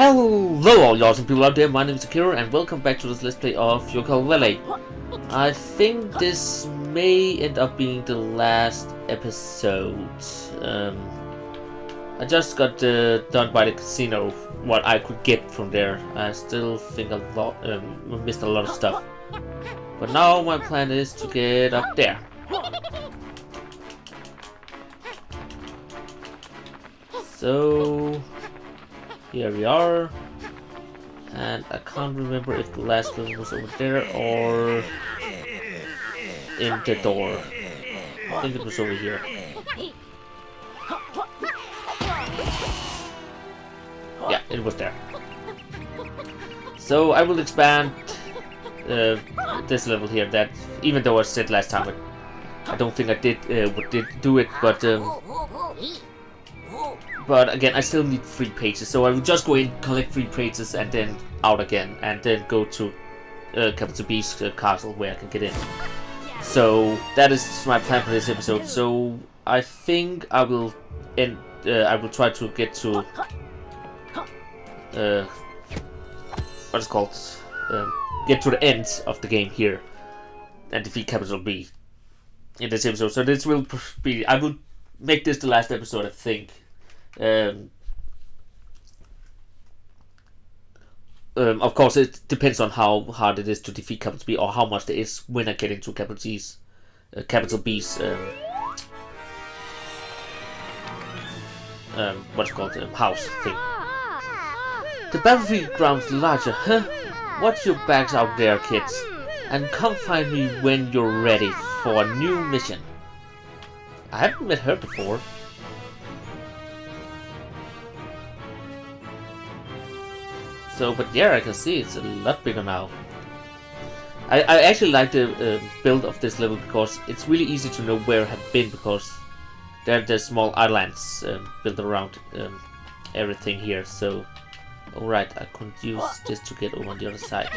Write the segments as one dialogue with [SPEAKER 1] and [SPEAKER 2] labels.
[SPEAKER 1] Hello all y'all awesome people out there, my name is Takeru and welcome back to this Let's Play of Yooka-Laylee. I think this may end up being the last episode. Um, I just got uh, done by the casino, what I could get from there. I still think a lot, um, missed a lot of stuff. But now my plan is to get up there. So here we are. And I can't remember if the last one was over there or in the door. I think it was over here. Yeah, it was there. So I will expand uh, this level here. That even though I said last time, I don't think I did uh, did do it, but um, but again, I still need three pages, so I will just go in, collect three pages, and then out again, and then go to uh, Capital B's uh, castle where I can get in. So that is my plan for this episode. So I think I will end. Uh, I will try to get to uh, what is called um, get to the end of the game here and defeat Capital B in this episode. So this will be. I will make this the last episode. I think. Um, um, of course, it depends on how hard it is to defeat Capital B or how much there is when I get into Capital B's, uh, Capital B's, um, um, what's called um, house thing. The battlefield ground's larger, huh? Watch your backs out there, kids, and come find me when you're ready for a new mission. I haven't met her before. So, but yeah, I can see it's a lot bigger now. I, I actually like the uh, build of this level because it's really easy to know where I have been because there are the small islands um, built around um, everything here. So, alright, I could use this to get over on the other side.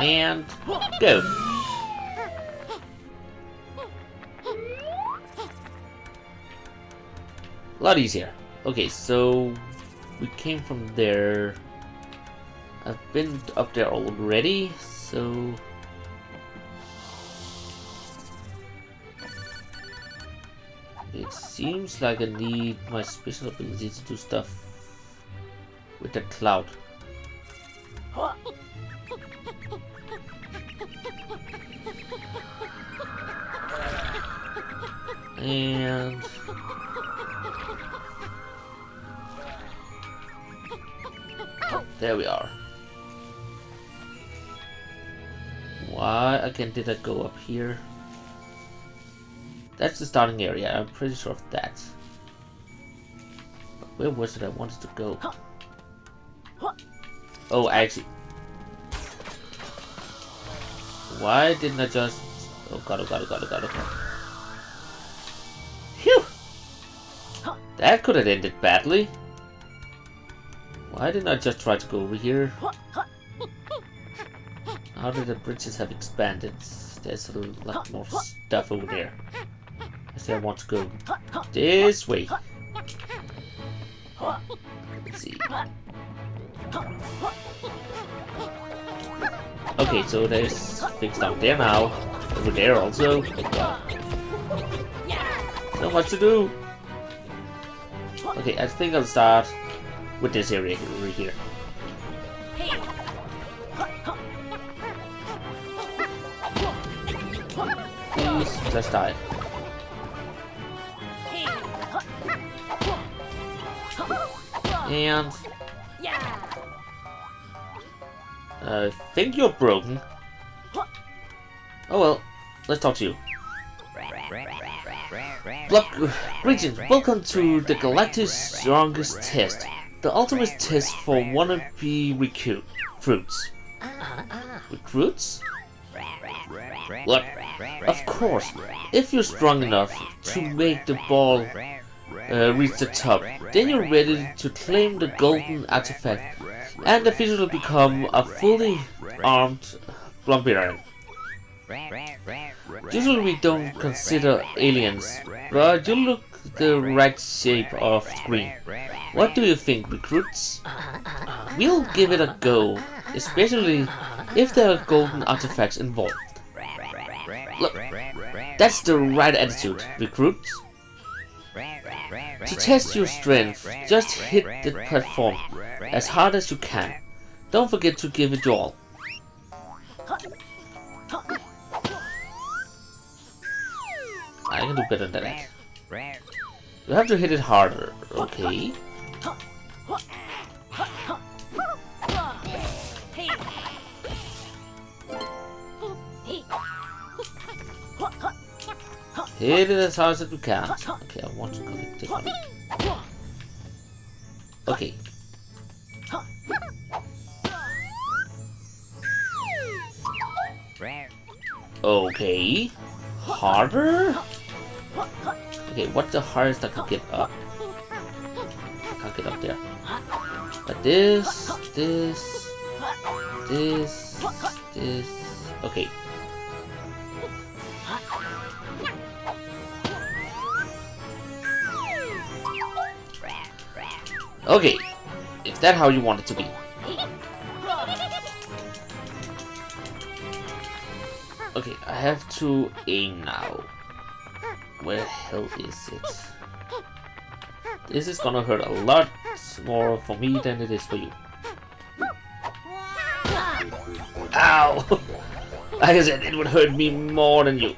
[SPEAKER 1] And go! A lot easier. Okay, so we came from there. I've been up there already, so... It seems like I need my special ability to do stuff with the cloud. And... There we are. Why again did I go up here? That's the starting area, I'm pretty sure of that. But where was it I wanted to go? Oh, actually... Why didn't I just... Oh god, oh god, oh god, oh god, oh god. Phew! That could have ended badly. Why didn't I just try to go over here? How did the bridges have expanded? There's a lot more stuff over there. I say I want to go this way. Let's see. Okay, so there's things down there now. Over there also. So much to do. Okay, I think I'll start with this area right here. Please, let's die. And uh, I think you're broken. Oh well, let's talk to you. Block, uh, greetings, welcome to the Galactus Strongest Test the ultimate test for wannabe recruits. Recruits? Look, of course, if you're strong enough to make the ball uh, reach the top, then you're ready to claim the golden artifact and the feature will become a fully armed Blombiran. Usually we don't consider aliens, but you look the right shape of green. What do you think, recruits? We'll give it a go, especially if there are golden artifacts involved. Look, that's the right attitude, recruits. To test your strength, just hit the platform as hard as you can. Don't forget to give it your all. I can do better than that. You have to hit it harder, okay? Hit it as hard as you can. Okay, I want to collect one. Okay. Okay. Harder? Okay, what's the hardest I can get up? Up there. But this, this, this, this. Okay. Okay, if that how you want it to be. Okay, I have to aim now. Where the hell is it? This is gonna hurt a lot more for me than it is for you. Ow! Like I said, it would hurt me more than you.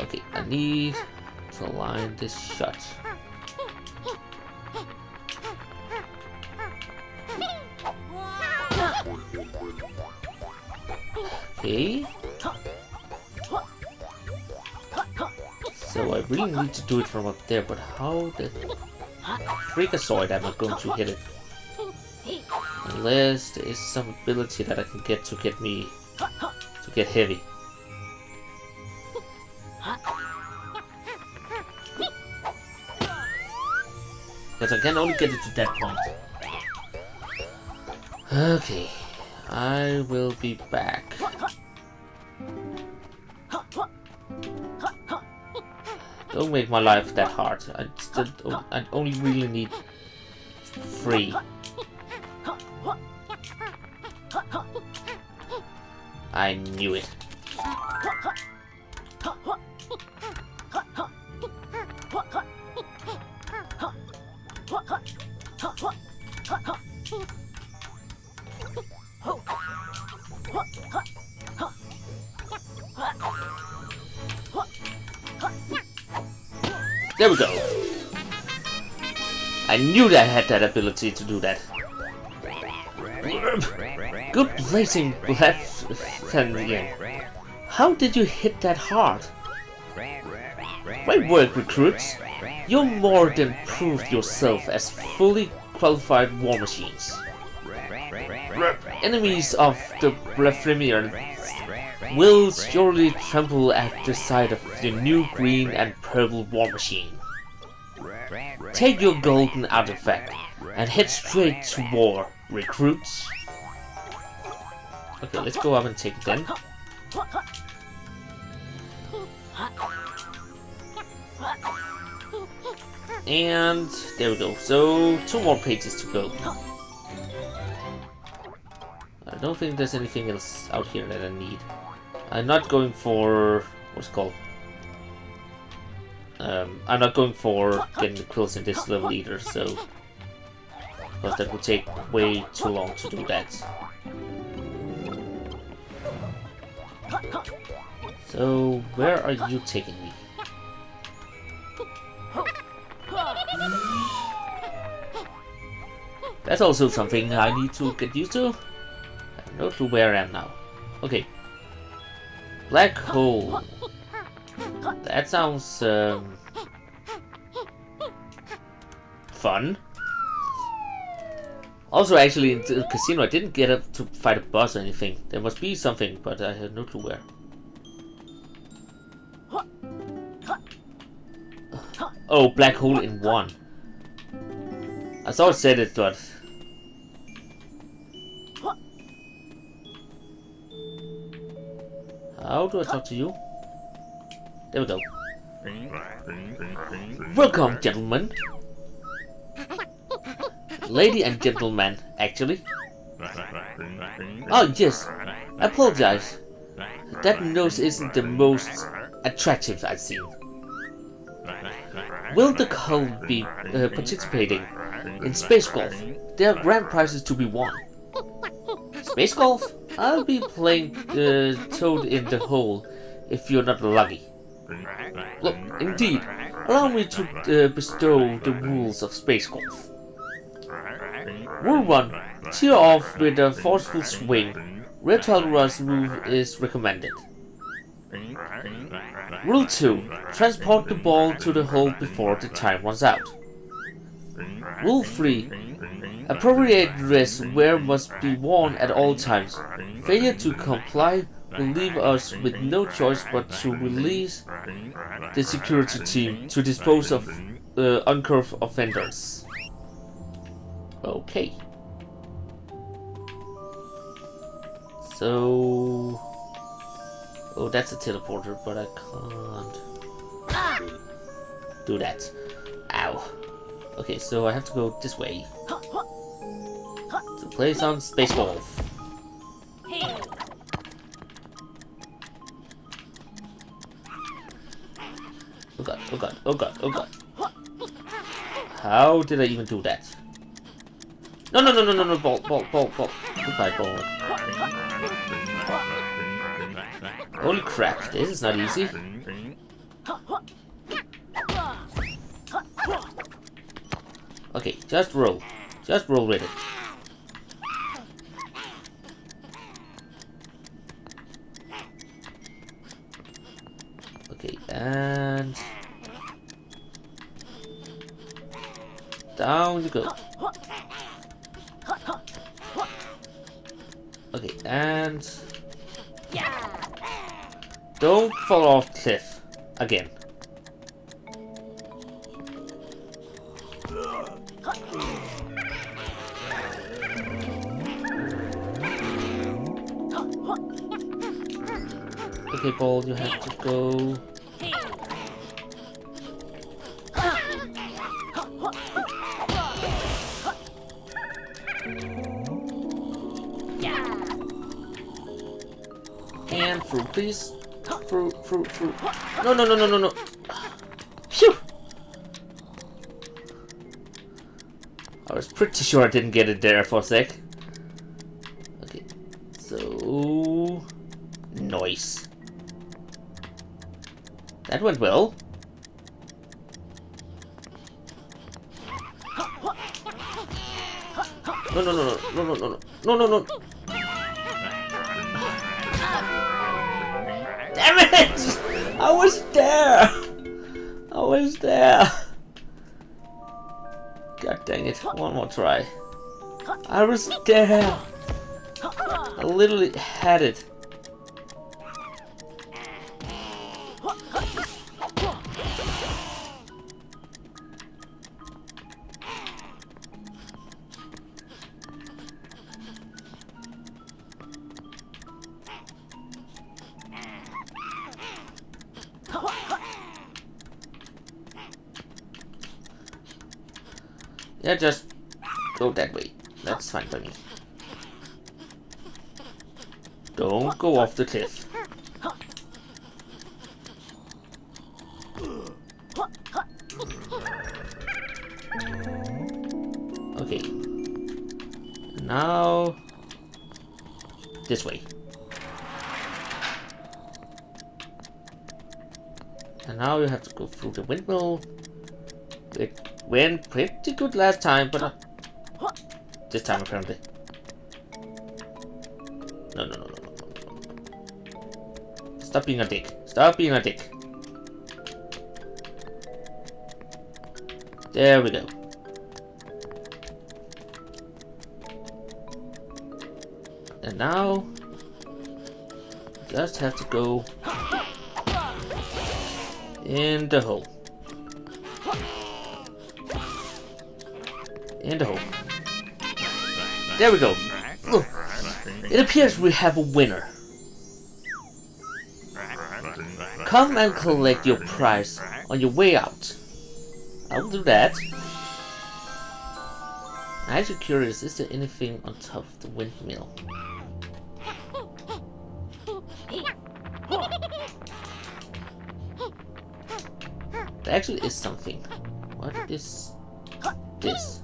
[SPEAKER 1] Okay, I need to line this shut. Okay. Really need to do it from up there, but how the freakazoid am I going to hit it? Unless there is some ability that I can get to get me to get heavy. Because I can only get it to that point. Okay, I will be back. Don't make my life that hard. I I only really need three. I knew it. There we go. I knew that I had that ability to do that. Good blazing Blathendian. How did you hit that hard? Great work, recruits. You more than proved yourself as fully qualified war machines. Enemies of the Blathremian will surely tremble at the sight of the new green and purple war machine. Take your golden artifact and head straight to war, recruits. Okay, let's go up and take it then. And there we go. So, two more pages to go. I don't think there's anything else out here that I need. I'm not going for... what's called? Um, I'm not going for getting the quills in this level either, so... Because that would take way too long to do that. So, where are you taking me? That's also something I need to get used to. I know to where I am now. Okay. Black hole. That sounds um, fun. Also, actually, in the casino, I didn't get up to fight a boss or anything. There must be something, but I have no clue where. Oh, black hole in one. I thought it said it, but... How do I talk to you? There we go. Welcome, gentlemen. Lady and gentlemen, actually. Oh, yes. I apologize. That nose isn't the most attractive I've seen. Will the cult be uh, participating in space golf? There are grand prizes to be won. Space golf? I'll be playing uh, Toad in the Hole if you're not lucky. Look, indeed, allow me to uh, bestow the rules of space golf. Rule 1. Tear off with a forceful swing. Red Rush move is recommended. Rule 2. Transport the ball to the hole before the time runs out. Rule 3. Appropriate dress wear must be worn at all times. Failure to comply will leave us with no choice but to release the security team to dispose of uh, uncurved offenders. Okay. So... Oh, that's a teleporter, but I can't do that. Ow. Okay, so I have to go this way. To play some Space Golf. Oh god, oh god, oh god, oh god. How did I even do that? No, no, no, no, no, no, ball, ball, ball, ball. Goodbye, ball. Holy crap, this is not easy. Okay, just roll. Just roll with it. Okay, and... Down you go. Okay, and... Don't fall off cliff. Again. You have to go... And fruit, please. Fruit, fruit, fruit. No, no, no, no, no, no. Phew! I was pretty sure I didn't get it there for a sec. Okay, so... Nice. Went well. No, no, no, no, no, no, no, no, no, no. Damn it! I was there! I was there! God dang it, one more try. I was there! I literally had it. Yeah, just go that way. That's fine for me. Don't go off the cliff. Okay. Now... This way. And now you have to go through the windmill. It went pretty good last time, but not this time apparently. No, no, no, no, no, no, no. Stop being a dick. Stop being a dick. There we go. And now, just have to go in the hole. In the hole. There we go. It appears we have a winner. Come and collect your prize on your way out. I will do that. I'm actually curious, is there anything on top of the windmill? There actually is something. What is this?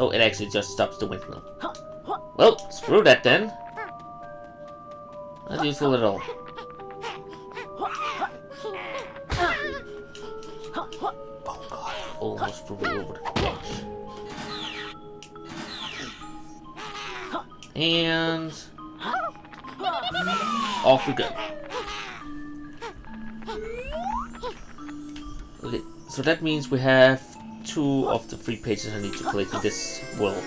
[SPEAKER 1] Oh, it actually just stops the windmill. Well, screw that then. Not useful at all. Oh god, almost flew over the edge. And off we go. Okay, so that means we have two of the three pages I need to collect in this world.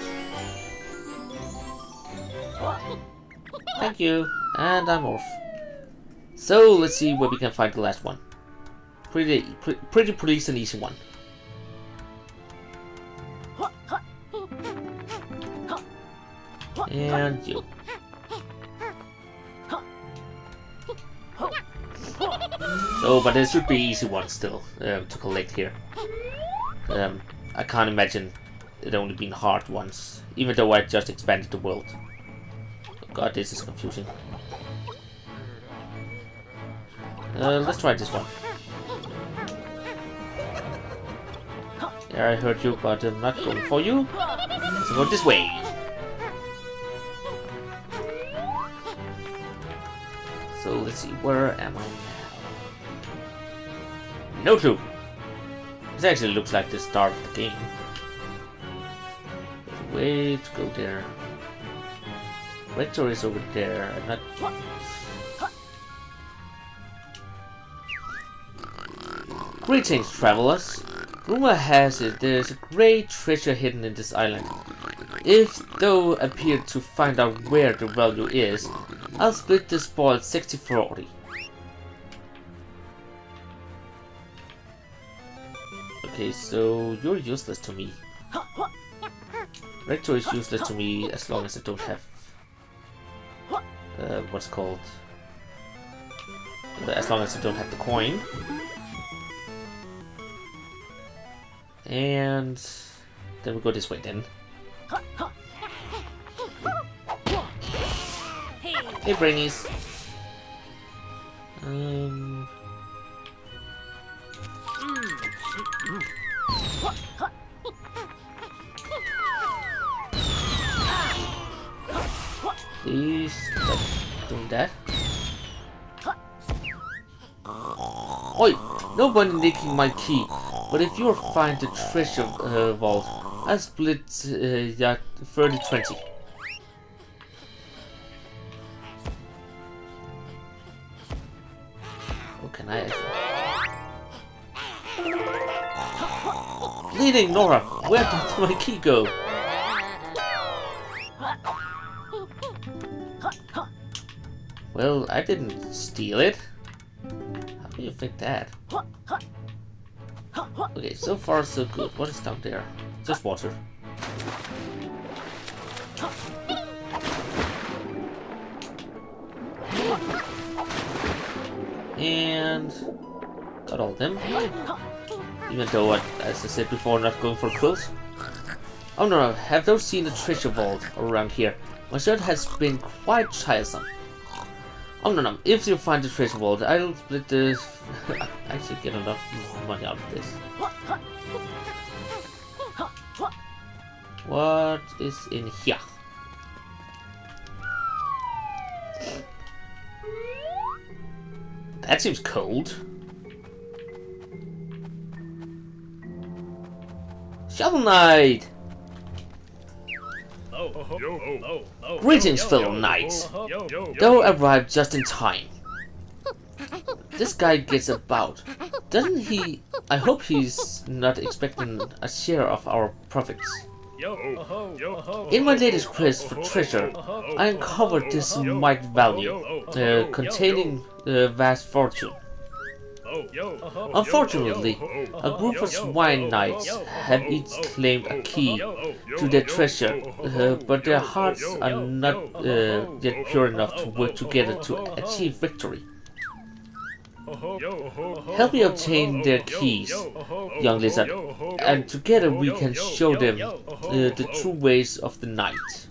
[SPEAKER 1] Thank you, and I'm off. So let's see where we can find the last one. Pretty, pre pretty police an easy one. And you. Oh, but there should be easy ones still um, to collect here. Um, I can't imagine it only being hard once, even though I just expanded the world. God, this is confusing. Uh, let's try this one. Yeah, I heard you, but I'm not going for you. So go this way. So let's see, where am I now? No clue. This actually looks like the start of the game. There's way to go there. Rector is over there. I'm not. Greetings, travelers. Rumor has it there's a great treasure hidden in this island. If thou appear to find out where the value is, I'll split the spoil 60-40. Okay, so you're useless to me. Rector is useless to me as long as I don't have uh, what's called uh, as long as I don't have the coin. And then we go this way then. Hey Brainies. Um Please stop doing that. Oi! Nobody nicking my key. But if you find the treasure uh, vault, I'll split uh, that 30-20. What can I. Leading Nora, where did my key go? Well, I didn't steal it. How do you think that? Okay, so far so good. What is down there? Just water. And got all them. Even though, I, as I said before, not going for close. Oh no, no, have those seen the treasure vault around here? My shirt has been quite tiresome. Oh no no, if you find the treasure vault, I'll split this. I actually get enough money out of this. What is in here? That seems cold. Shovel Knight! Greetings, fellow knights. Thou arrived just in time. This guy gets about. Doesn't he... I hope he's not expecting a share of our profits. In my latest quest for treasure, I uncovered this mite value, uh, containing a vast fortune. Unfortunately, a group of swine knights have each claimed a key to their treasure, uh, but their hearts are not uh, yet pure enough to work together to achieve victory. Help me obtain their keys, young lizard, and together we can show them uh, the true ways of the knight.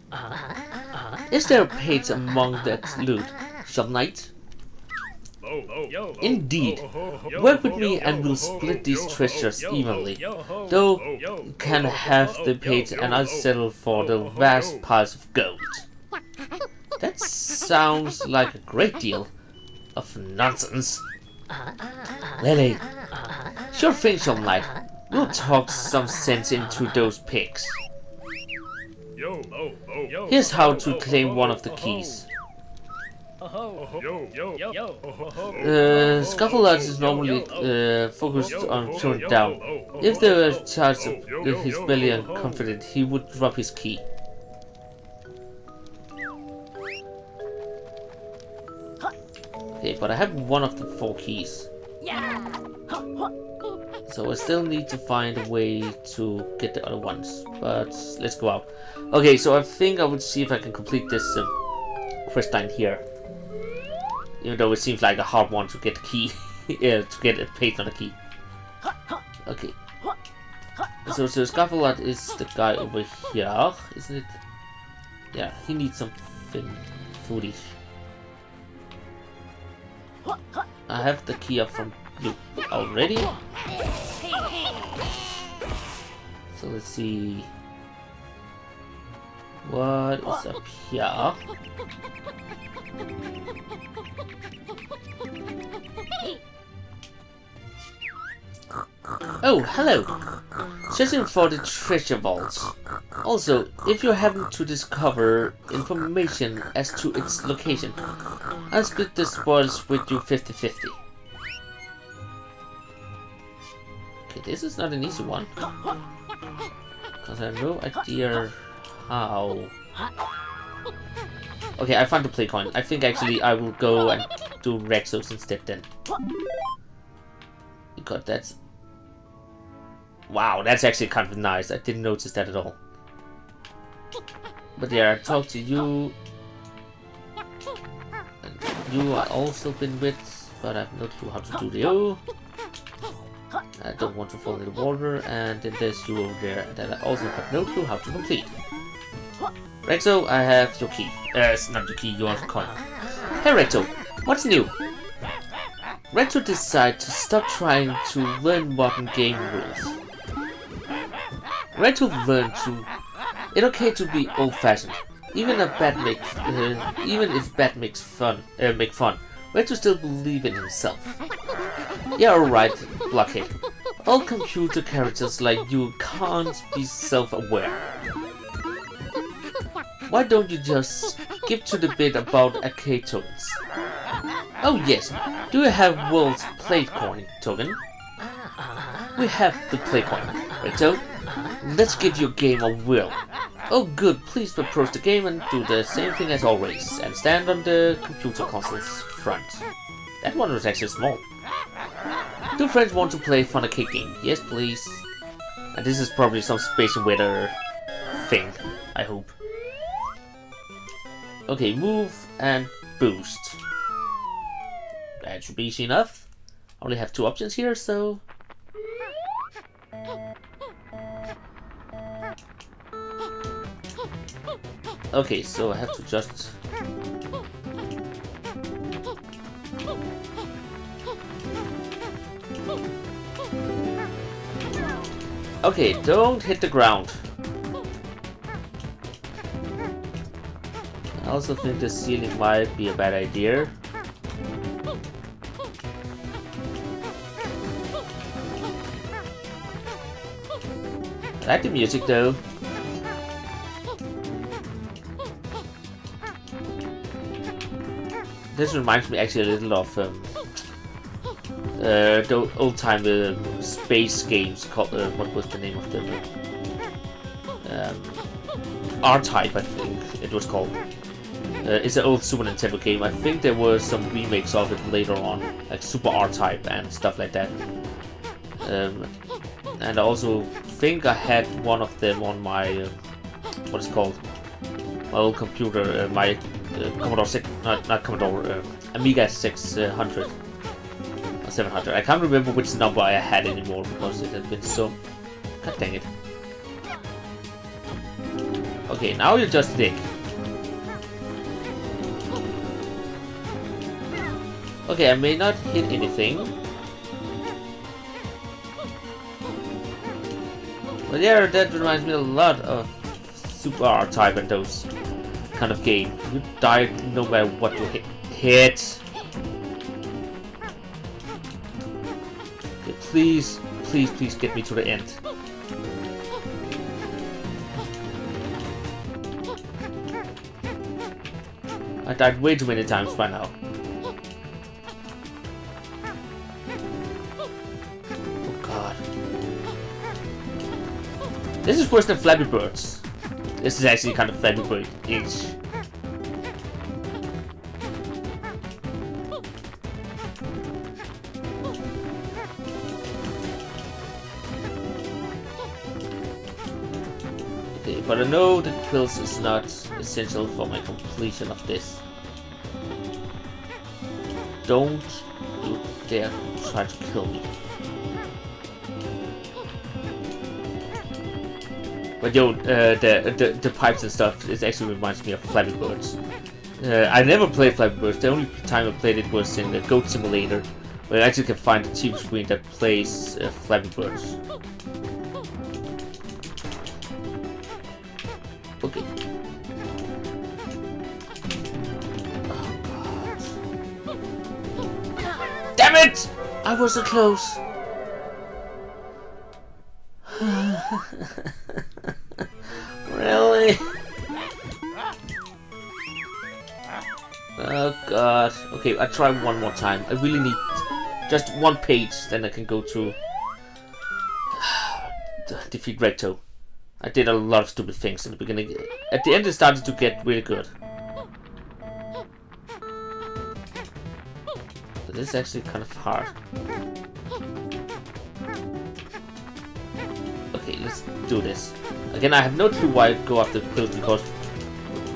[SPEAKER 1] Is there a page among that loot, Shovel Knight? Indeed. Work with me and we'll split these treasures evenly. Though you can have the page and I'll settle for the vast piles of gold. That sounds like a great deal of nonsense. Lily, eh, sure thing, Shovel Knight. We'll talk some sense into those pigs. Here's how to claim one of the keys. Uh, Scuffleheart is normally uh, focused on showing down. If there were a chance of his belly and confident, he would drop his key. Okay, but I have one of the four keys. So I still need to find a way to get the other ones. But let's go out. Okay, so I think I would see if I can complete this um, quest line here. Even though it seems like a hard one to get the key. yeah, to get a page on the key. Okay. So, so Scuffleheart is the guy over here, isn't it? Yeah, he needs something foodish. I have the key up from you already. So let's see. What is up here? Oh, hello! Searching for the treasure vaults. Also, if you happen to discover information as to its location, I'll split the spoils with you 50-50. Okay, this is not an easy one. Because I have no idea how... Okay, I found the play coin. I think actually I will go and do Rexos instead then. Because that's Wow, that's actually kind of nice. I didn't notice that at all. But yeah, I talked to you. And you I also been with, but I have no clue how to do the O. I don't want to fall in the water, and then there's you over there that I also have no clue how to complete. Rexo, I have your key. Uh, it's not your key, your coin. Hey Rexo, what's new? Rexo decided to stop trying to learn modern game rules. Rachel learned to it's okay to be old-fashioned. Even if bad makes uh, even if bad makes fun uh, make fun. Rachel still believe in himself. Yeah, alright, Blockhead. All computer characters like you can't be self-aware. Why don't you just skip to the bit about arcade tokens? Oh yes, do you have World's Play Coin token? We have the Play Coin, Rachel. Let's give your game a whirl. Oh good, please approach the game and do the same thing as always, and stand on the computer console's front. That one was actually small. Do friends want to play fun arcade game? Yes, please. And this is probably some space weather thing, I hope. Okay, move and boost. That should be easy enough. I only have two options here, so Okay, so I have to just... Okay, don't hit the ground. Also think the ceiling might be a bad idea. I like the music though. This reminds me actually a little of um, uh, the old time uh, space games called uh, what was the name of them? Um, R-Type, I think it was called. Uh, it's an old Super Nintendo game. I think there were some remakes of it later on, like Super R-Type and stuff like that. Um, and I also think I had one of them on my uh, what is called my old computer, uh, my uh, Commodore 6, not, not Commodore, uh, Amiga 600. 700. I can't remember which number I had anymore because it had been so... God dang it. Okay, now you just dig. Okay, I may not hit anything. But yeah, that reminds me a lot of Super R-Type and those kind of game. You die no matter what you hit. hit. Okay, please, please, please get me to the end. I died way too many times by now. This is worse than Flappy Birds. This is actually kind of Flappy Bird-ish. Okay, but I know the quills is not essential for my completion of this. Don't you dare try to kill me. But yo, uh, the, the, the pipes and stuff, it actually reminds me of Flappy Birds. Uh, I never played Flappy Birds. The only time I played it was in the Goat Simulator, where I actually can find a TV screen that plays uh, Flappy Birds. Okay. Damn it! I was so close. I try one more time. I really need just one page, then I can go to defeat Recto. I did a lot of stupid things in the beginning. At the end it started to get really good. But this is actually kind of hard. Okay, let's do this. Again, I have no clue why I go after the pills because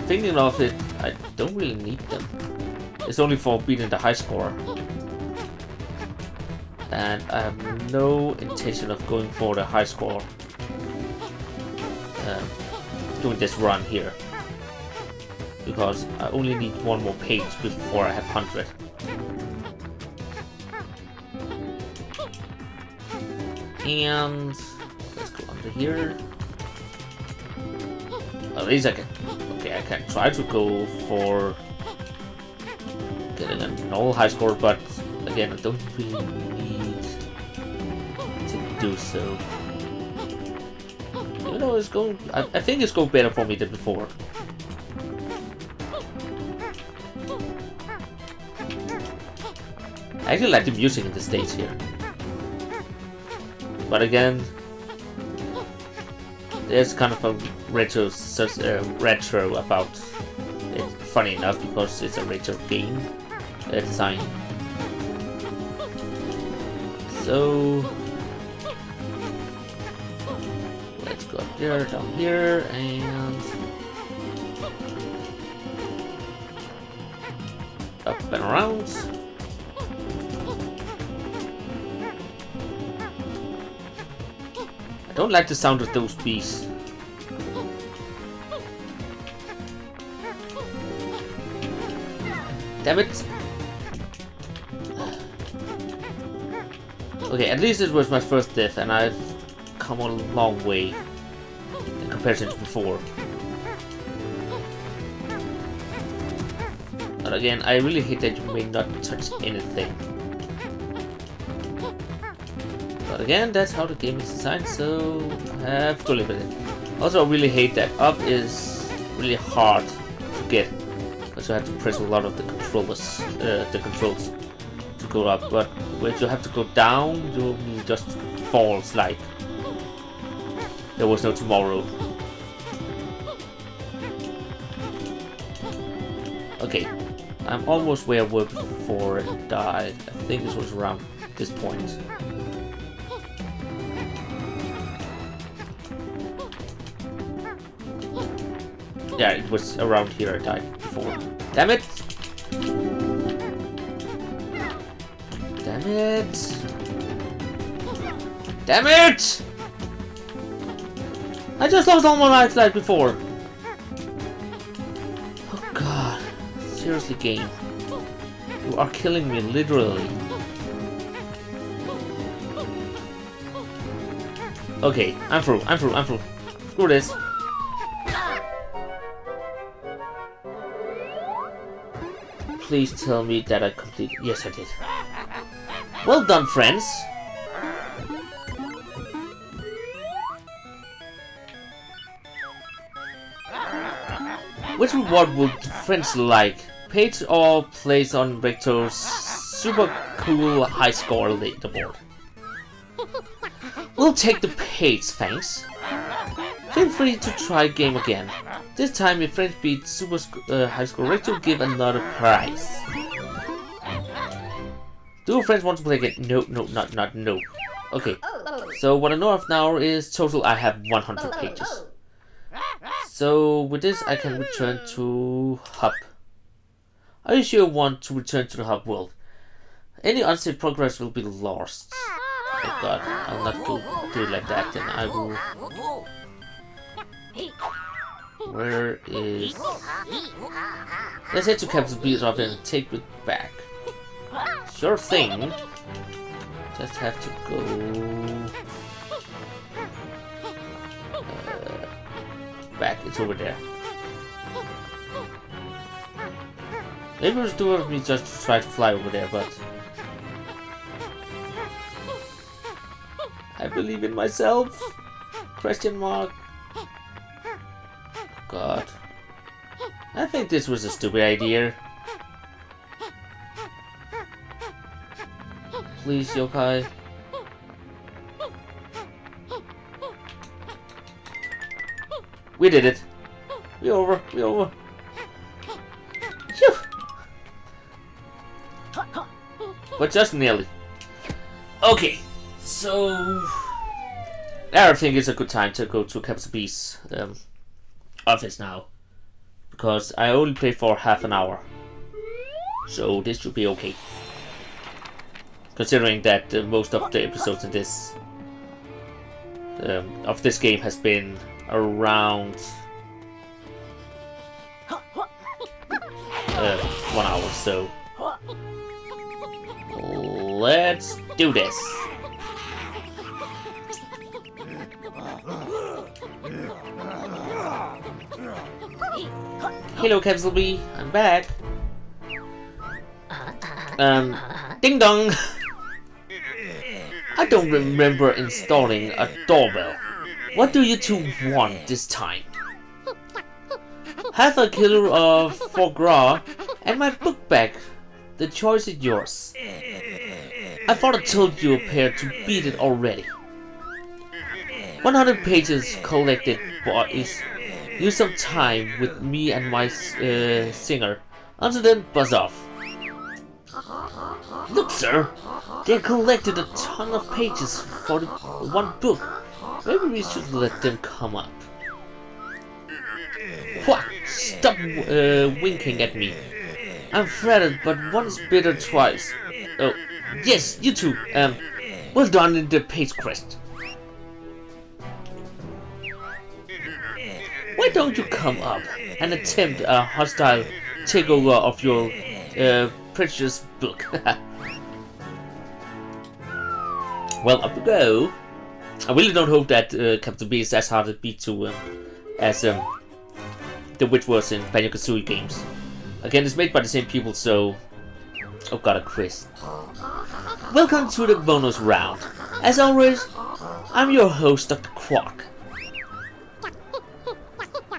[SPEAKER 1] thinking of it, I don't really need them. It's only for beating the high score. And I have no intention of going for the high score. Um, doing this run here. Because I only need one more page before I have 100. And let's go under here. At least I can... Okay, I can try to go for getting an normal high score, but again, I don't really need to do so. You know, it's going... I, I think it's going better for me than before. I actually like the music in the stage here. But again, there's kind of a retro uh, retro about it. Funny enough, because it's a retro game uh, design. So let's go up there, down here, and up and around. I don't like the sound of those bees. Damn it! Okay, at least it was my first death, and I've come a long way in comparison to before. But again, I really hate that you may not touch anything. But again, that's how the game is designed, so I have to live with it. Also, I really hate that up is really hard to get. Because you have to press a lot of the controllers, uh, the controls to go up. But if you have to go down, you just falls like there was no tomorrow. Okay, I'm almost where I was before it died. I think this was around this point. Yeah, it was around here I died before. Damn it! It! Damn it! I just lost all my lives like before. Oh god. Seriously, game. You are killing me, literally. Okay, I'm through, I'm through, I'm through. Screw this. Please tell me that I completed. Yes, I did. Well done, friends. Which reward would friends like? Page or place on Victor's super cool high score leaderboard? We'll take the page, thanks. Feel free to try game again. This time if friends beat super uh, high score will give another prize. Do friends want to play again? No, no, not, not, no. Okay, so what I know of now is total I have 100 pages. So with this I can return to hub. Are you sure you want to return to the hub world? Any unsaved progress will be lost. Oh god, I'll not go do it like that then I will... Where is... Let's head to Capital Beach and take it back. Sure thing. Just have to go... Uh, back, it's over there. Maybe it's doing me just to try to fly over there, but... I believe in myself! Question mark. God. I think this was a stupid idea. Please, yokai. We did it. We over. We over. Phew. But just nearly. Okay, so I think it's a good time to go to Capital B's um, office now. Because I only play for half an hour. So this should be okay. Considering that uh, most of the episodes in this um, of this game has been around uh, one hour, so let's do this. Hello, Capsule I'm back. Um, ding dong. I don't remember installing a doorbell. What do you two want this time? Half a kilo of foie gras and my book bag. The choice is yours. I thought I told you a pair to beat it already. 100 pages collected, boys. Use some time with me and my uh, singer. Until then, buzz off. Look, sir, they collected a ton of pages for one book. Maybe we should let them come up. What? Stop uh, winking at me. I'm flattered, but once bitter twice. Oh, yes, you too. Um, well done in the page quest. Why don't you come up and attempt a hostile takeover of your uh, precious book? well, up we go. I really don't hope that uh, Capital B is as hard to beat to um, as um, the Witch was in Banjo-Kazooie games. Again, it's made by the same people, so... Oh god, a Chris. Welcome to the bonus round. As always, I'm your host, Dr. Quack.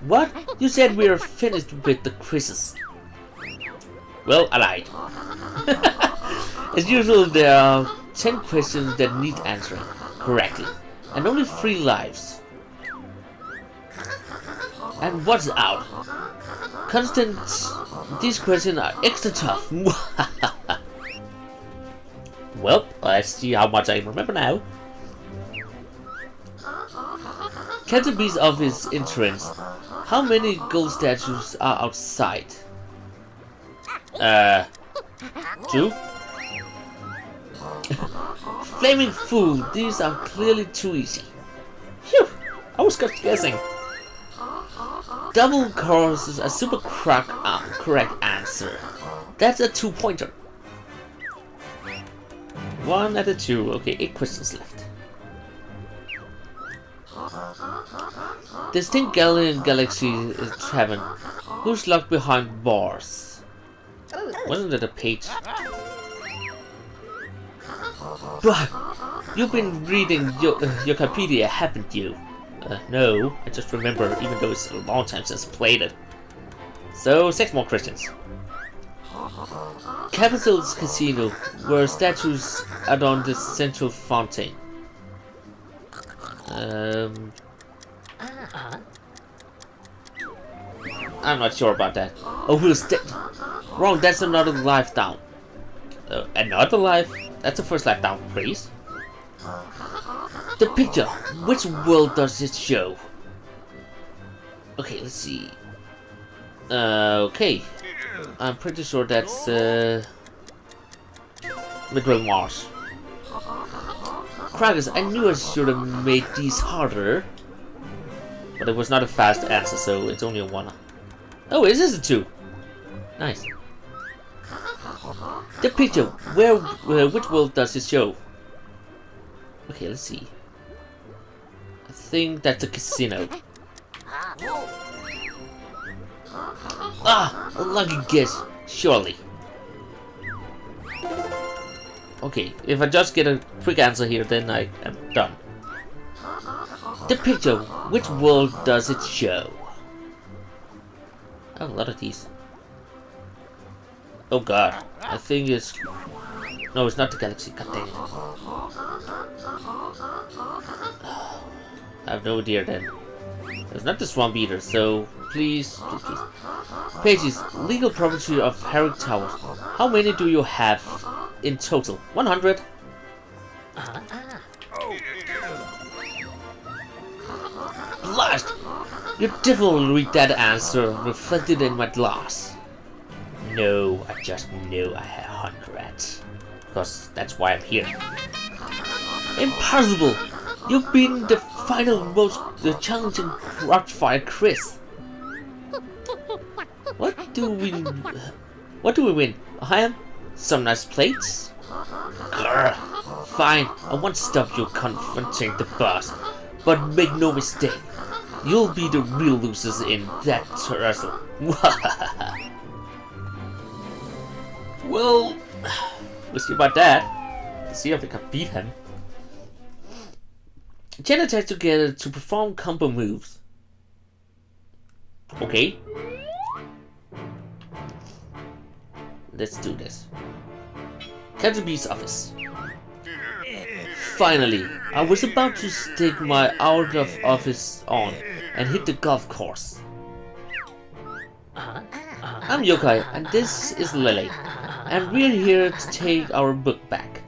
[SPEAKER 1] What? You said we are finished with the quizzes. Well, I lied. As usual, there are 10 questions that need answering correctly, and only 3 lives. And what's out? Constant, these questions are extra tough. well, let's see how much I remember now. Canterbury's office entrance. How many gold statues are outside? Uh, two? Flaming fool, these are clearly too easy. Phew, I was just guessing. Double course is a super crack, uh, correct answer. That's a two-pointer. One out of two. Okay, eight questions left. Distinct Galleon Galaxy is heaven. Who's locked behind bars? Wasn't it a page? But you've been reading your uh, haven't you? Uh, no, I just remember, even though it's a long time since I played it. So, six more questions. Capital's Casino, where statues adorn the central fountain. Um, I'm not sure about that. Oh, we'll stay. Wrong, that's another life down. Uh, another life? That's the first life down, please. The picture. Which world does it show? Okay, let's see. Uh, okay. I'm pretty sure that's uh, Moodymaze Marsh. Kragus, I knew I should have made these harder. But it was not a fast answer, so it's only a one. Oh, it is a two. Nice. The picture, where, uh, which world does it show? Okay, let's see. I think that's a casino. Ah, a lucky guess, surely. Okay, if I just get a quick answer here, then I am done. The picture, which world does it show? Oh, a lot of these. Oh god, I think it's... No, it's not the galaxy, god dang it. I have no idea then. It's not the swamp either, so please, please, please. Pages, legal property of Herrick Towers. How many do you have in total? 100? Blast! You definitely read that answer reflected in my glass. No, I just knew I had hundreds. Because that's why I'm here. Impossible! You've been the final most the challenging Rockfire Chris. What do we... What do we win? I am some nice plates? Grr. Fine, I won't stop you confronting the boss. But make no mistake, you'll be the real losers in that wrestle. well, let's see about that. Let's see if we can beat him. Chain attack together to perform combo moves. Okay. Let's do this. Captain B's office. Finally, I was about to stick my out of office on and hit the golf course. Uh-huh. I'm Yooka, and this is Laylee, and we're here to take our book back.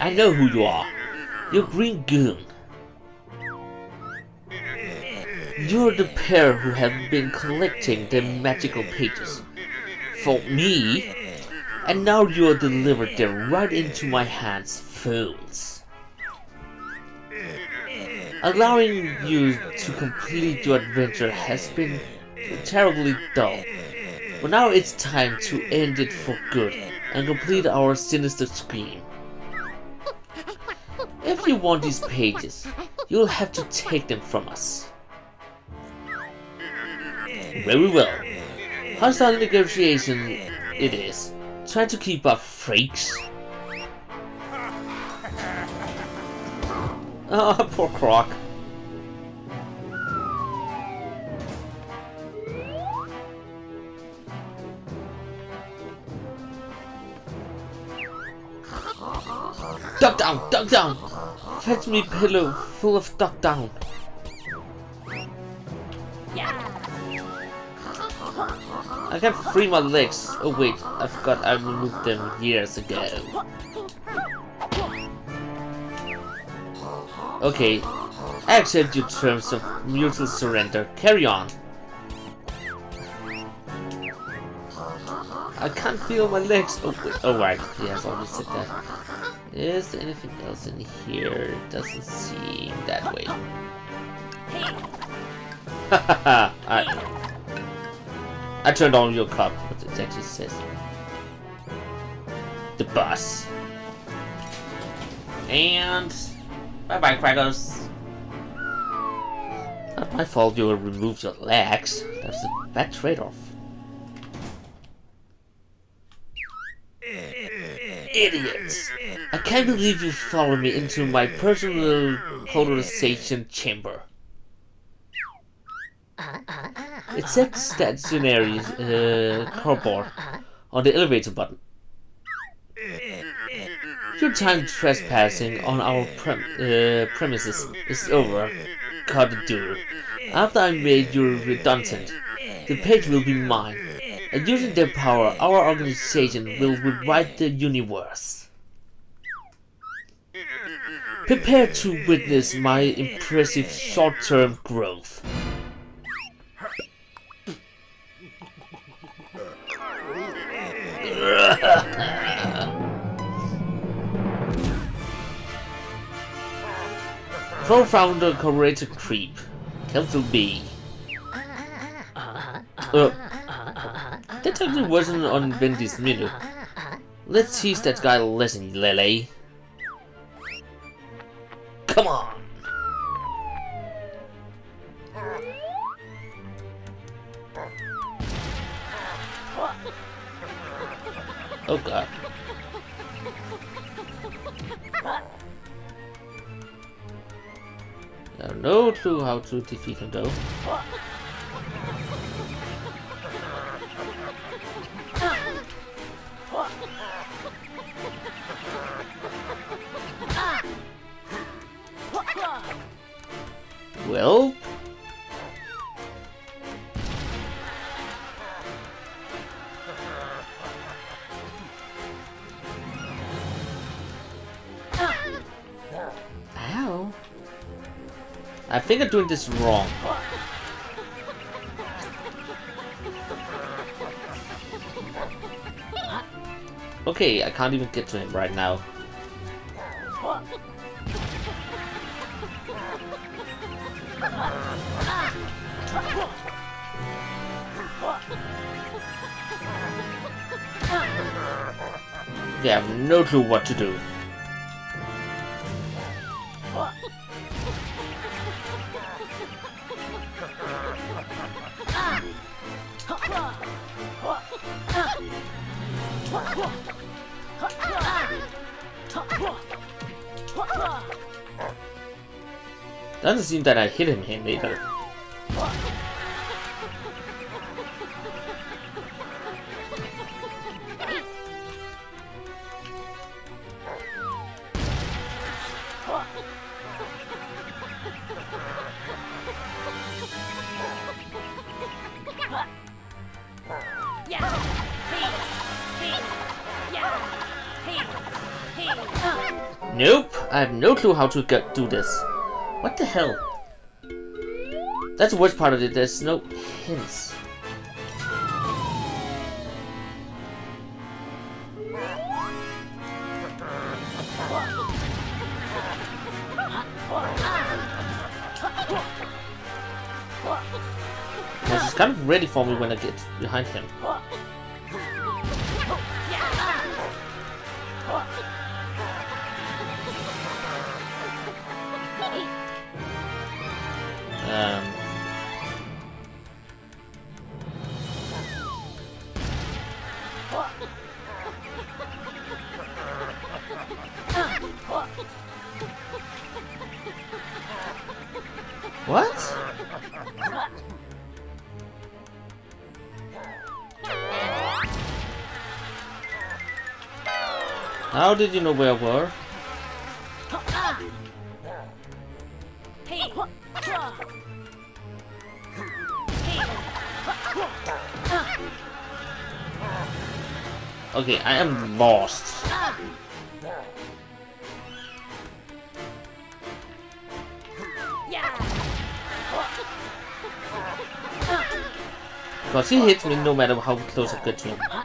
[SPEAKER 1] I know who you are. You're Green Goon. You're the pair who have been collecting the magical pages for me, and now you're delivered them right into my hands, fools. Allowing you to complete your adventure has been terribly dull, but now it's time to end it for good and complete our sinister scheme. If you want these pages, you'll have to take them from us. Very well. Hostile negotiation it is. Try to keep up, freaks. Oh, poor Croc. Duck down! Duck down! Fetch me pillow full of duck down. I can free my legs. Oh wait, I forgot I removed them years ago. Okay, I accept your terms of mutual surrender. Carry on. I can't feel my legs. Oh, wait. oh right. He has already said that. Is there anything else in here? It doesn't seem that way. I, I turned on your cup. What it actually says. The bus. And bye bye, Kratos. Not my fault you removed your legs. That's a bad trade-off. Idiots! I can't believe you followed me into my personal polarization chamber. It said stationary uh, cardboard on the elevator button. Your time trespassing on our uh, premises is over, Cardadur. After I made you redundant, the page will be mine, and using their power, our organization will rewrite the universe. Prepare to witness my impressive short-term growth. Co-founder Curator Creep. Capital B. Uh, that actually wasn't on Wendy's menu. Let's tease that guy a lesson, Laylee. Come on! Oh god. I have no clue how to defeat him though. Well, Ow. I think I'm doing this wrong. Okay, I can't even get to him right now. I have no clue what to do. Doesn't seem that I hit him here either. Clue how to get do this. What the hell? That's the worst part of it, there's no hints. He's kind of ready for me when I get behind him. How did you know where we were? Okay, I am lost. Because he hits me no matter how close I get to him.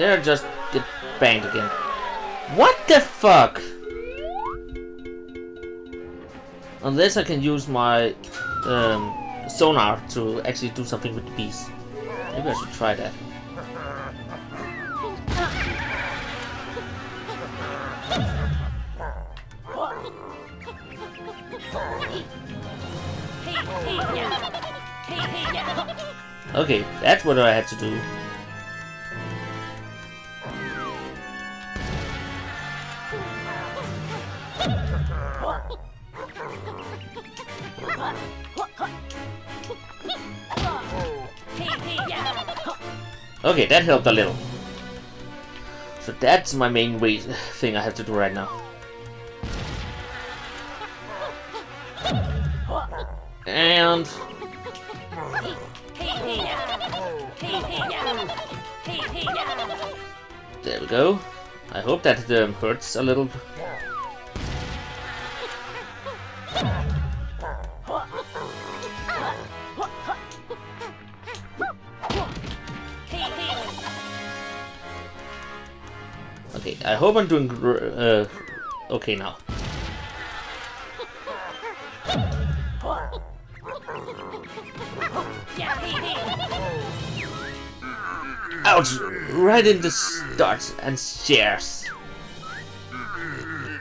[SPEAKER 1] There I just get banged again. What the fuck? Unless I can use my um, sonar to actually do something with the bees. Maybe I should try that. Okay, that's what I had to do. Okay, that helped a little. So that's my main thing I have to do right now. And there we go. I hope that um, hurts a little. Okay, I hope I'm doing uh, okay now. Ouch! Right in the start and shares.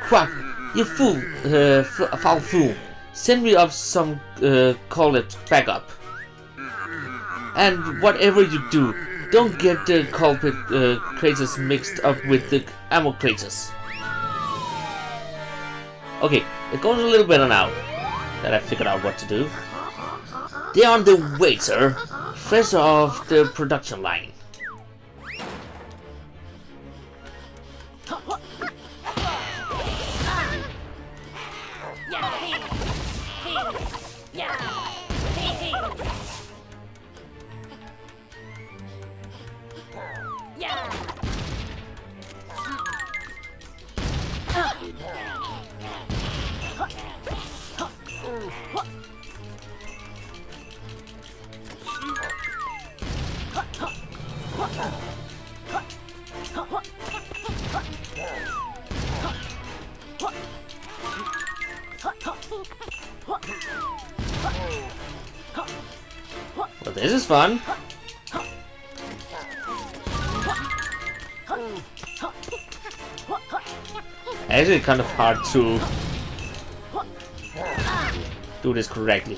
[SPEAKER 1] Quack! You fool! Uh, foul fool! Send me up some uh, call it backup. And whatever you do, don't get the culprit uh, craters mixed up with the ammo craters. Okay, it goes a little better now that I figured out what to do. They're on the way, sir. Fresh off the production line. Fun. Actually, kind of hard to do this correctly.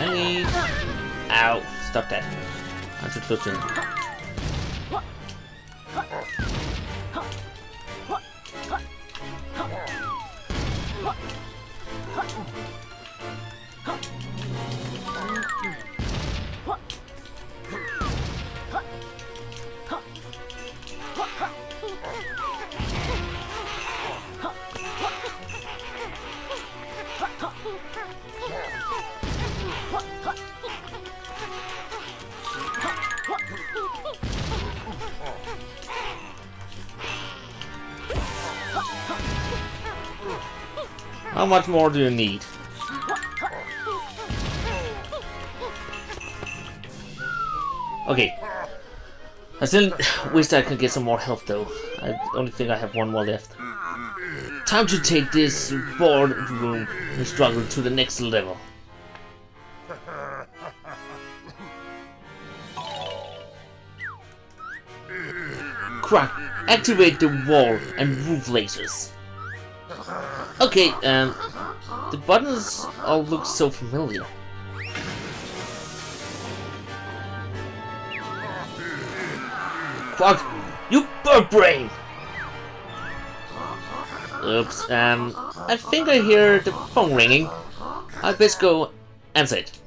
[SPEAKER 1] I need... Ow! Stop that. I'm much more do you need? Okay. I still wish I could get some more health though. I only think I have one more left. Time to take this board boardroom struggle to the next level. Crack! Activate the wall and roof lasers. Okay, um, the buttons all look so familiar. Fuck! You bird brain! Oops, um, I think I hear the phone ringing. I best go answer it.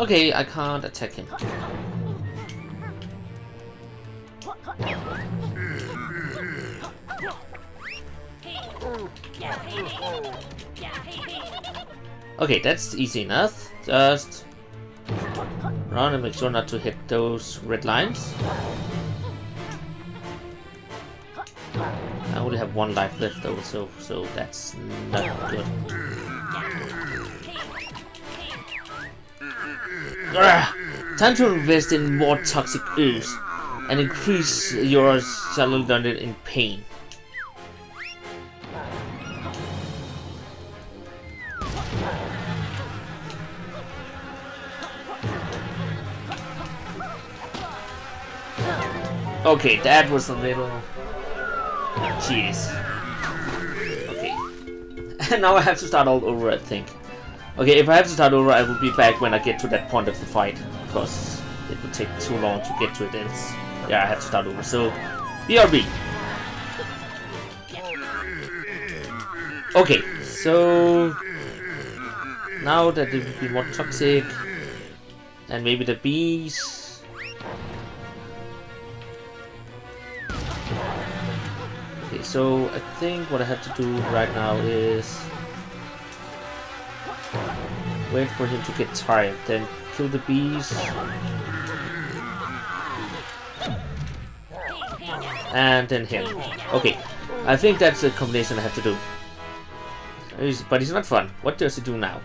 [SPEAKER 1] Okay, I can't attack him. Okay, that's easy enough. Just run and make sure not to hit those red lines. I only have one life left though, so so that's not good. Grr! Time to invest in more toxic ooze and increase your cellular in pain. Okay, that was a little... Jeez. Okay. And now I have to start all over, I think. Okay, if I have to start over, I will be back when I get to that point of the fight. Because it would take too long to get to it. It's, yeah, I have to start over. So, BRB. Okay, so... Now that it will be more toxic. And maybe the bees... Okay, so I think what I have to do right now is wait for him to get tired, then kill the bees. And then him. Okay, I think that's the combination I have to do. But it's not fun. What does he do now?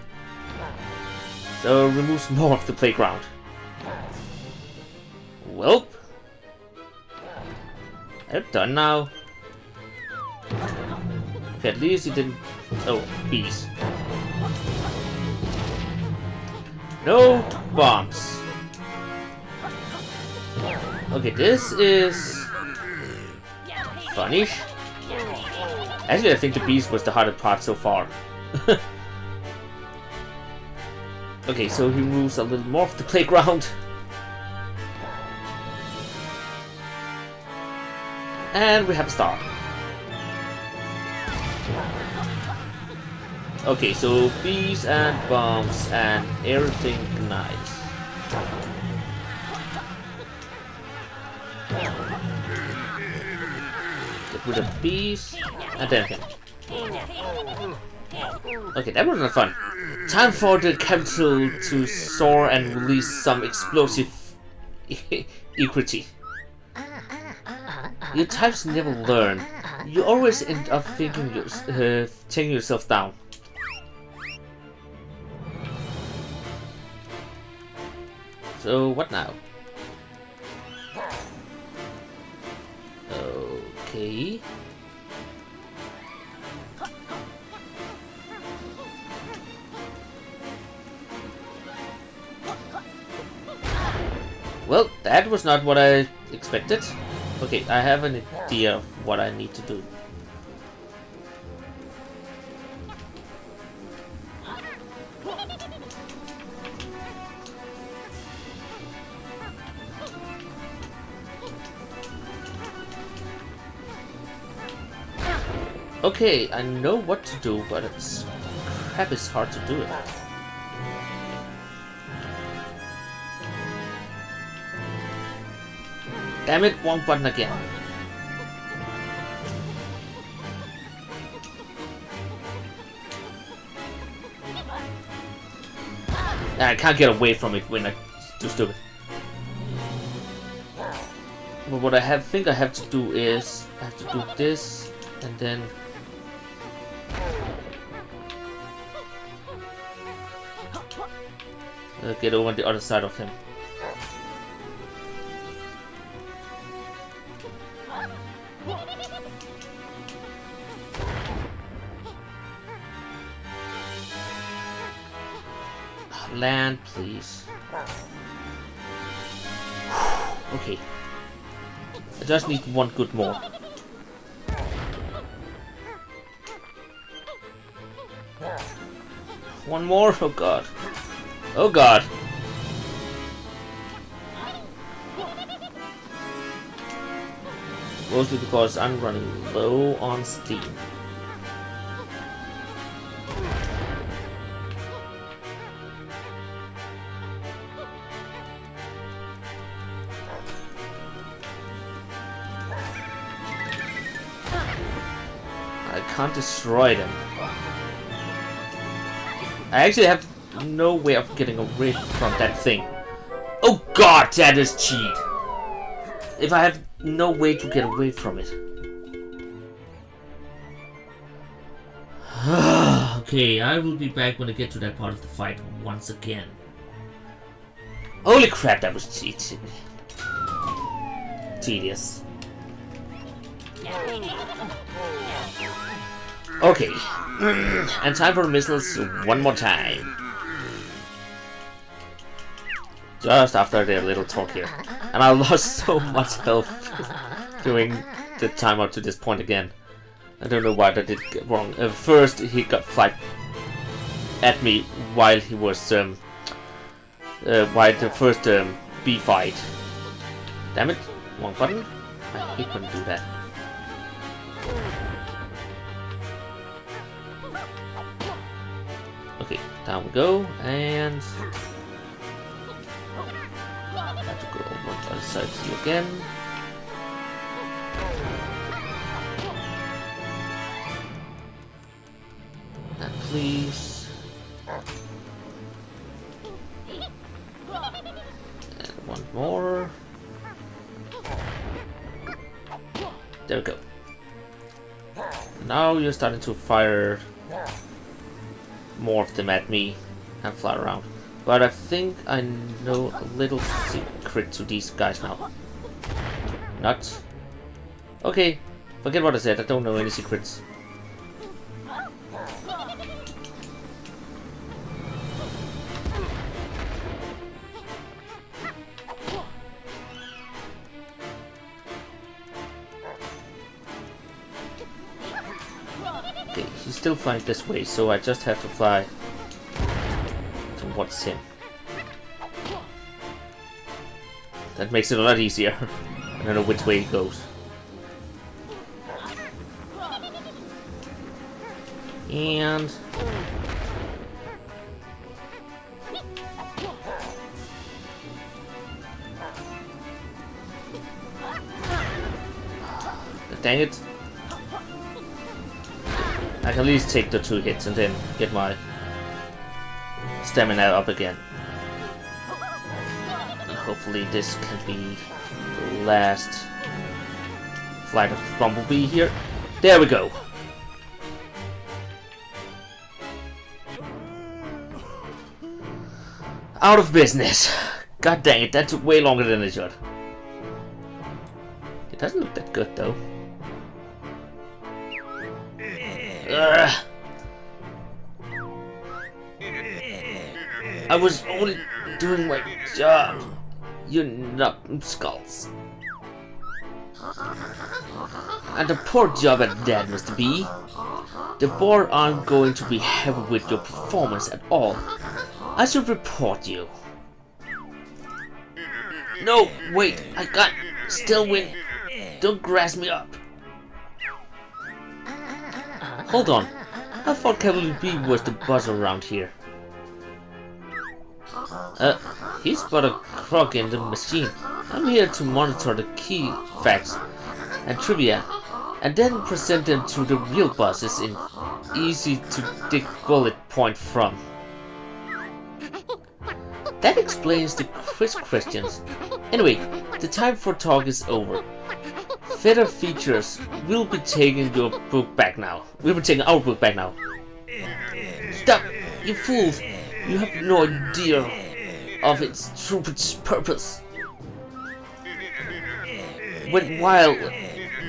[SPEAKER 1] So removes more of the playground. Welp. I'm done now. Okay, at least he didn't... Oh, bees. No bombs. Okay, this is... Funny. Actually, I think the beast was the hardest part so far. okay, so he moves a little more of the playground. And we have a star. Okay, so bees and bombs and everything nice. Get rid of bees and then. Okay, that was not fun. Time for the capital to soar and release some explosive equity. Your types never learn. You always end up thinking, uh, taking yourself down. So, what now? Okay. Well, that was not what I expected. Okay, I have an idea of what I need to do. Okay, I know what to do, but it's crap it's hard to do it. Damn it, wrong button again. I can't get away from it when I do stupid. But what I have think I have to do is I have to do this and then uh, get over on the other side of him. Land, please. okay. I just need one good more. One more? Oh god. Oh god. Mostly because I'm running low on steam. I can't destroy them. I actually have no way of getting away from that thing. Oh god, that is cheat! If I have no way to get away from it. okay, I will be back when I get to that part of the fight once again. Holy crap, that was cheating. Tedious. Okay. And time for missiles one more time. Just after their little talk here. And I lost so much health during the time up to this point again. I don't know why that did wrong. Uh, first, he got flight at me while he was um, uh, while the first um, B fight. Damn it! Wrong button. I hate when do that. Down we go, and have to go over to the other side here again. And please. And one more. There we go. Now you're starting to fire more of them at me and fly around. But I think I know a little secret to these guys now. Not. Okay, forget what I said, I don't know any secrets. Flying this way, so I just have to fly towards him. That makes it a lot easier. I don't know which way it goes. And... Dang it. Can at least take the two hits and then get my stamina up again. Hopefully this can be the last flight of Bumblebee here. There we go. Out of business. God dang it, that took way longer than it should. It doesn't look that good though. I was only doing my job. You numbskulls. And a poor job at that, Mr. B. The board aren't going to be happy with your performance at all. I should report you. No, wait, I got still win. Don't grass me up. Hold on. I thought Kevin B was the boss around here. Uh, he's but a cog in the machine. I'm here to monitor the key facts and trivia, and then present them to the real bosses in easy to dig bullet point from. That explains the quiz questions. Anyway, the time for talk is over. Further features will be taking your book back now. We'll be taking our book back now. Stop, you fools! You have no idea of its true purpose. When Wild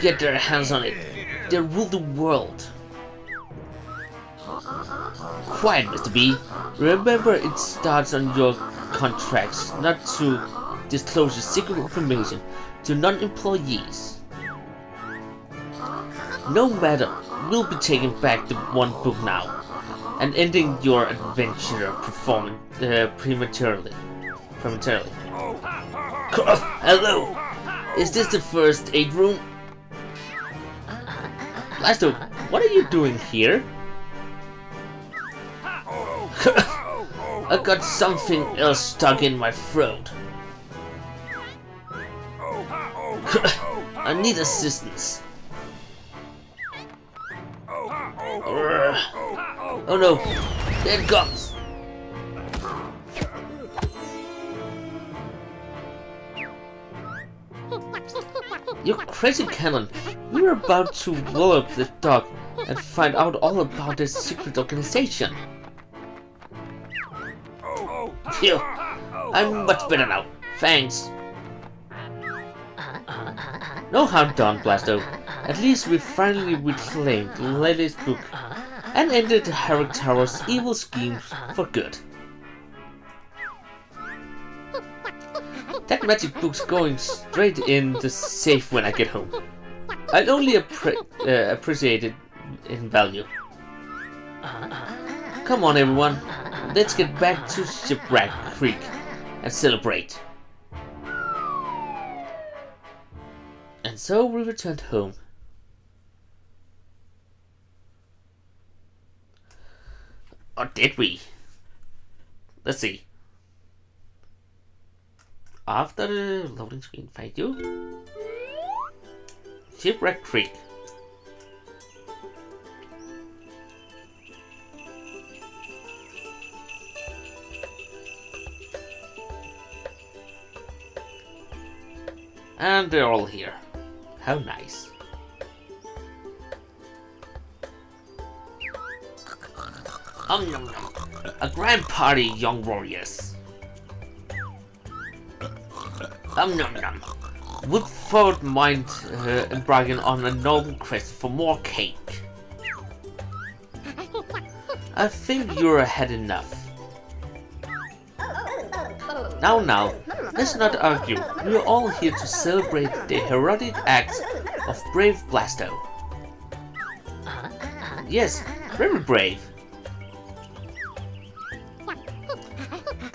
[SPEAKER 1] get their hands on it, they rule the world. Quiet, Mr. B. Remember it starts on your contracts not to disclose your secret information to non-employees. No matter, we'll be taking back the one book now and ending your adventure performance uh, prematurely. Prematurely. Hello! Is this the first aid room? Blasto, what are you doing here? I got something else stuck in my throat. I need assistance. Oh no! There it comes! You crazy cannon! We're about to blow up the dog and find out all about this secret organization. Phew! I'm much better now. Thanks. No harm done, Blasto. At least we finally reclaimed Laylee's book and ended Hivory Tower's evil schemes for good. That magic book's going straight in the safe when I get home. I'll only appre uh, appreciate it in value. Come on everyone, let's get back to Shipwreck Creek and celebrate. And so we returned home. Or did we? Let's see. After the loading screen, thank you. Shipwreck Creek. And they're all here. How nice. Um. A grand party, young warriors. Um, nom, nom. Would forward mind uh, on a noble quest for more cake. I think you're ahead enough. Now, now, let's not argue. We're all here to celebrate the heroic acts of brave Blasto. Yes, very brave.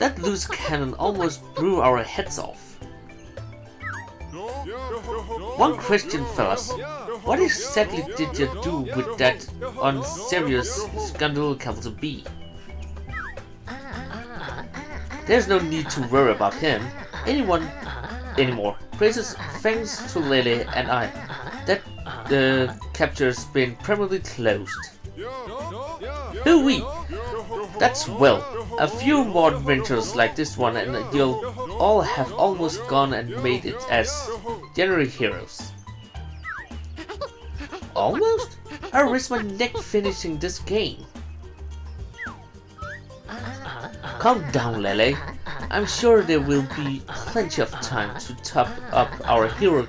[SPEAKER 1] That loose cannon almost blew our heads off. One question, fellas. What exactly did you do with that unserious scandal capital B? There's no need to worry about him. Anyone anymore. Praises thanks to Lily and I that the capture's been permanently closed. We? That's well. A few more adventures like this one and you'll all have almost gone and made it as general heroes. Almost? I risked my neck finishing this game. Calm down, Laylee. I'm sure there will be plenty of time to top up our hero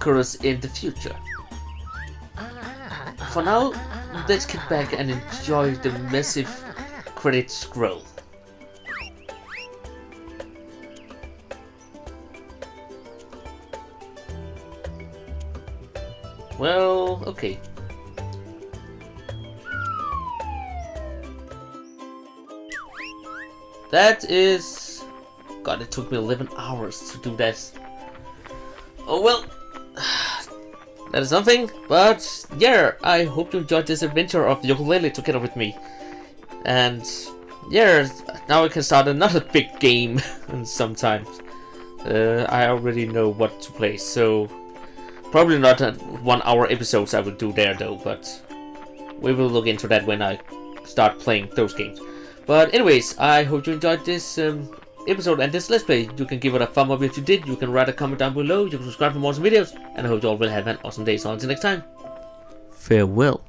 [SPEAKER 1] chorus in the future. For now, let's get back and enjoy the massive credit scroll. Well, okay. That is... God, it took me 11 hours to do this. Oh well, that is something, but yeah, I hope you enjoyed this adventure of Yooka-Laylee together with me. And yeah, now we can start another big game and sometimes. Uh, I already know what to play, so probably not one hour episodes I will do there though, but we will look into that when I start playing those games. But anyways, I hope you enjoyed this um, episode and this let's play. You can give it a thumb up if you did, you can write a comment down below, you can subscribe for more awesome videos, and I hope you all will have an awesome day. So until next time, farewell.